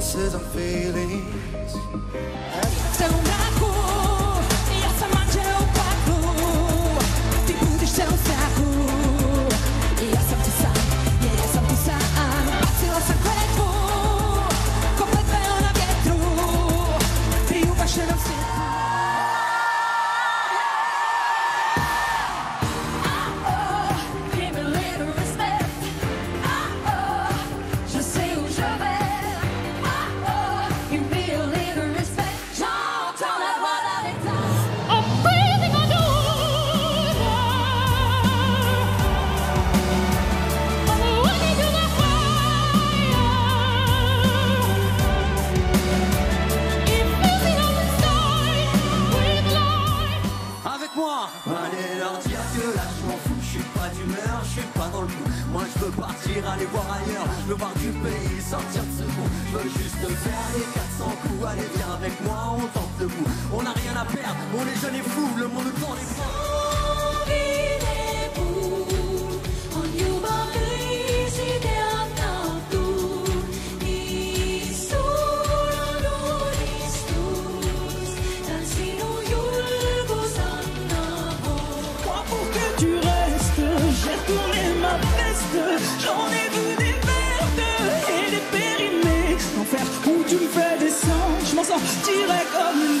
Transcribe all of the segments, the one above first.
promises and feelings. je suis pas dans le coup Moi je veux partir, aller voir ailleurs. Je veux voir du pays, sortir de ce coup Je veux juste faire les 400 coups. Allez viens avec moi, on tente debout. On n'a rien à perdre, on est jeunes et fous. Le monde nous prend les J'en ai vu des vertes et des périmés. L'enfer où tu me fais descendre, je m'en sortirai comme une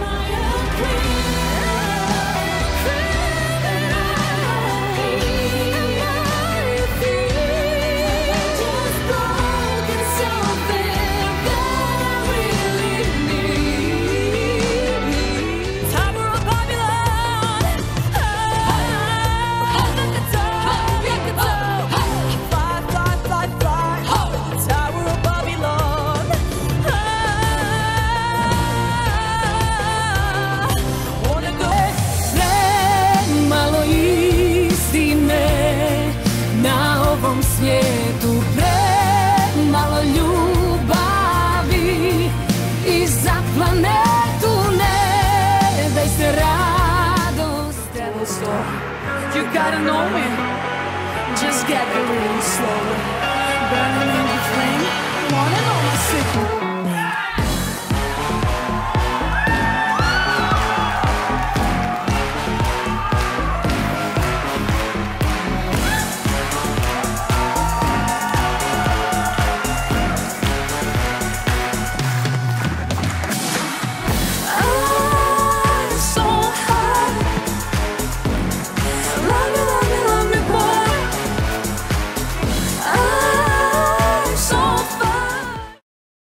my queen. store. You gotta know me. Just get the me slowly.